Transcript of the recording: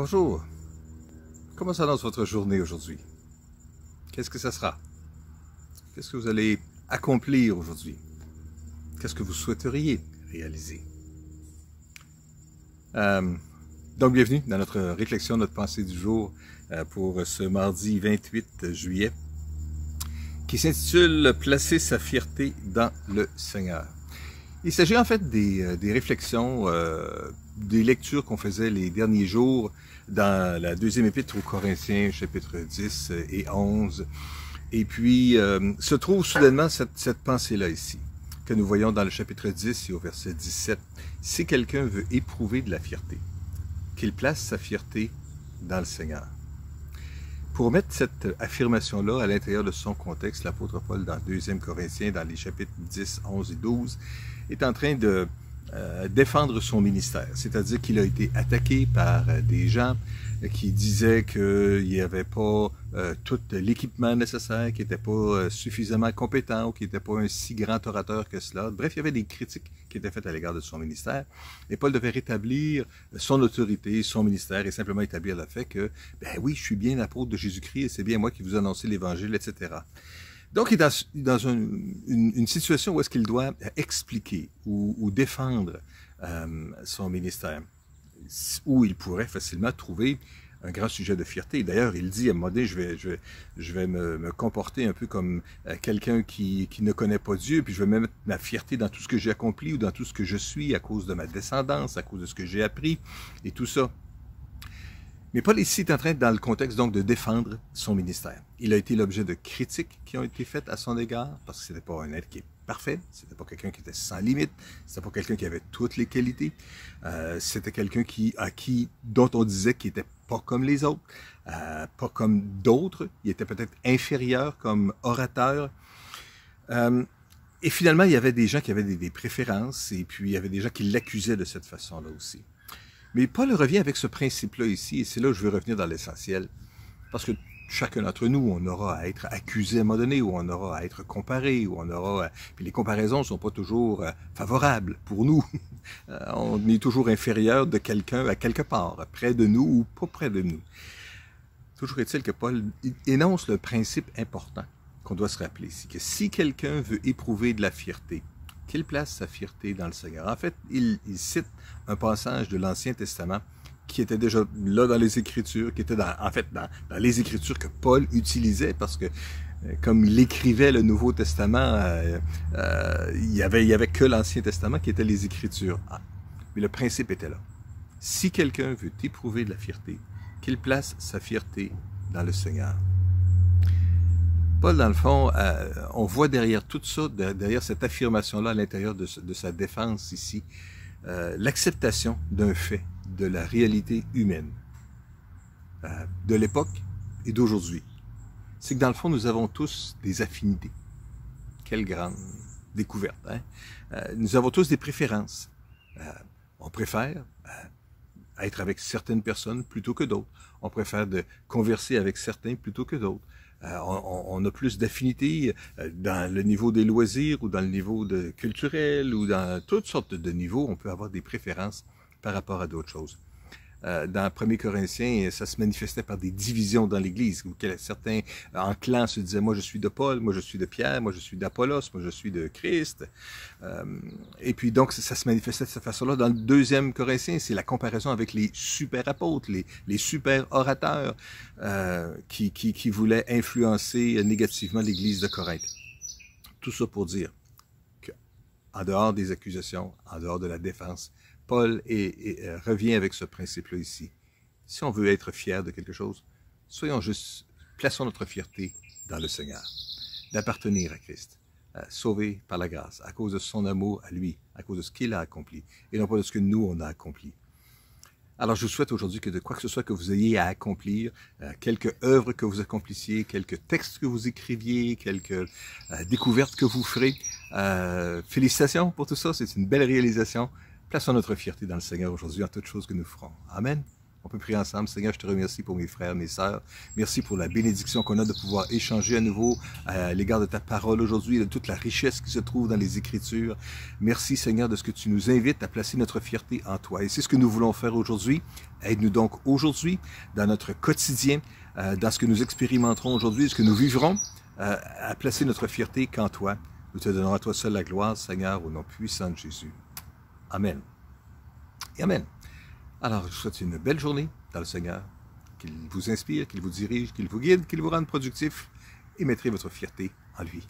Bonjour. Comment s'annonce votre journée aujourd'hui? Qu'est-ce que ça sera? Qu'est-ce que vous allez accomplir aujourd'hui? Qu'est-ce que vous souhaiteriez réaliser? Euh, donc, bienvenue dans notre réflexion, notre pensée du jour euh, pour ce mardi 28 juillet qui s'intitule Placer sa fierté dans le Seigneur. Il s'agit en fait des, euh, réflexions, euh, des lectures qu'on faisait les derniers jours dans la deuxième épître aux Corinthiens, chapitre 10 et 11. Et puis, euh, se trouve soudainement cette, cette pensée-là ici, que nous voyons dans le chapitre 10 et au verset 17. Si quelqu'un veut éprouver de la fierté, qu'il place sa fierté dans le Seigneur. Pour mettre cette affirmation-là à l'intérieur de son contexte, l'apôtre Paul, dans 2 Corinthiens, dans les chapitres 10, 11 et 12, est en train de euh, défendre son ministère. C'est-à-dire qu'il a été attaqué par euh, des gens qui disaient qu'il n'y avait pas euh, tout l'équipement nécessaire, qu'il n'était pas euh, suffisamment compétent ou qu'il n'était pas un si grand orateur que cela. Bref, il y avait des critiques qui étaient faites à l'égard de son ministère. Et Paul devait rétablir son autorité, son ministère et simplement établir le fait que, ben oui, je suis bien l'apôtre de Jésus-Christ et c'est bien moi qui vous annonce l'Évangile, etc. Donc, il est dans, dans une, une, situation où est-ce qu'il doit expliquer ou, ou défendre euh, son ministère, où il pourrait facilement trouver un grand sujet de fierté. D'ailleurs, il dit à un moment donné, je vais, je vais, je vais me, comporter un peu comme euh, quelqu'un qui, qui ne connaît pas Dieu, puis je vais mettre ma fierté dans tout ce que j'ai accompli ou dans tout ce que je suis à cause de ma descendance, à cause de ce que j'ai appris et tout ça. Mais Paul ici est en train, dans le contexte donc, de défendre son ministère. Il a été l'objet de critiques qui ont été faites à son égard, parce que ce n'était pas un être qui est parfait, c'était pas quelqu'un qui était sans limite, c'était pas quelqu'un qui avait toutes les qualités, euh, c'était quelqu'un qui, à qui, dont on disait qu'il était pas comme les autres, euh, pas comme d'autres, il était peut-être inférieur comme orateur. Euh, et finalement, il y avait des gens qui avaient des, préférences, et puis il y avait des gens qui l'accusaient de cette façon-là aussi. Mais Paul revient avec ce principe-là ici, et c'est là où je veux revenir dans l'essentiel. Parce que chacun d'entre nous, on aura à être accusé à un moment donné, ou on aura à être comparé, ou on aura... À... Puis les comparaisons sont pas toujours euh, favorables pour nous. Euh, on est toujours inférieur de quelqu'un à quelque part, près de nous ou pas près de nous. Toujours est-il que Paul énonce le principe important qu'on doit se rappeler ici, que si quelqu'un veut éprouver de la fierté, qu'il place sa fierté dans le Seigneur. En fait, il cite un passage de l'Ancien Testament qui était déjà là dans les Écritures, qui était en fait dans, les Écritures que Paul utilisait, parce que euh, comme il écrivait le Nouveau Testament, euh, euh, il y avait, y avait que l'Ancien Testament qui était les Écritures. Ah, mais le principe était là. Si quelqu'un veut éprouver de la fierté, qu'il place sa fierté dans le Seigneur. Paul, dans le fond, on voit derrière tout ça, derrière cette affirmation-là à l'intérieur de, sa défense ici, l'acceptation d'un fait, de la réalité humaine, euh, de l'époque et d'aujourd'hui. C'est que dans le fond, nous avons tous des affinités. Quelle grande découverte. Hein? Euh, nous avons tous des préférences. Euh, on préfère être avec certaines personnes plutôt que d'autres. On préfère de converser avec certains plutôt que d'autres. On, a plus d'affinité euh, dans le niveau des loisirs ou dans le niveau de culturel ou dans toutes sortes de niveaux. On peut avoir des préférences par rapport à d'autres choses. Euh, dans 1 Corinthiens, ça se manifestait par des divisions dans l'Église, certains en clans se disaient, moi je suis de Paul, moi je suis de Pierre, moi je suis d'Apollos, moi je suis de Christ. Euh, et puis donc, ça, ça, se manifestait de cette façon-là. Dans le deuxième Corinthiens, c'est la comparaison avec les super apôtres, les, les super orateurs euh, qui, qui, voulaient influencer négativement l'Église de Corinthe. Tout ça pour dire que, en dehors des accusations, en dehors de la défense, Paul est, est, revient avec ce principe-là ici. Si on veut être fier de quelque chose, soyons juste, plaçons notre fierté dans le Seigneur, d'appartenir à Christ, euh, sauvé par la grâce, à cause de son amour à lui, à cause de ce qu'il a accompli, et non pas de ce que nous, on a accompli. Alors, je vous souhaite aujourd'hui que de quoi que ce soit que vous ayez à accomplir, euh, quelques œuvres que vous accomplissiez, quelques textes que vous écriviez, quelques euh, découvertes que vous ferez, euh, félicitations pour tout ça. C'est une belle réalisation. Plaçons notre fierté dans le Seigneur aujourd'hui en toutes choses que nous ferons. Amen. On peut prier ensemble. Seigneur, je te remercie pour mes frères, mes sœurs. Merci pour la bénédiction qu'on a de pouvoir échanger à nouveau à l'égard de ta parole aujourd'hui, de toute la richesse qui se trouve dans les Écritures. Merci, Seigneur, de ce que tu nous invites à placer notre fierté en toi. Et c'est ce que nous voulons faire aujourd'hui. Aide-nous donc aujourd'hui, dans notre quotidien, euh, dans ce que nous expérimenterons aujourd'hui, ce que nous vivrons, euh, à placer notre fierté qu'en toi. Nous te donnons à toi seul la gloire, Seigneur, au nom puissant de Jésus. Amen. Et Amen. Alors, je souhaite une belle journée dans le Seigneur, qu'il vous inspire, qu'il vous dirige, qu'il vous guide, qu'il vous rende productif et mettrez votre fierté en lui.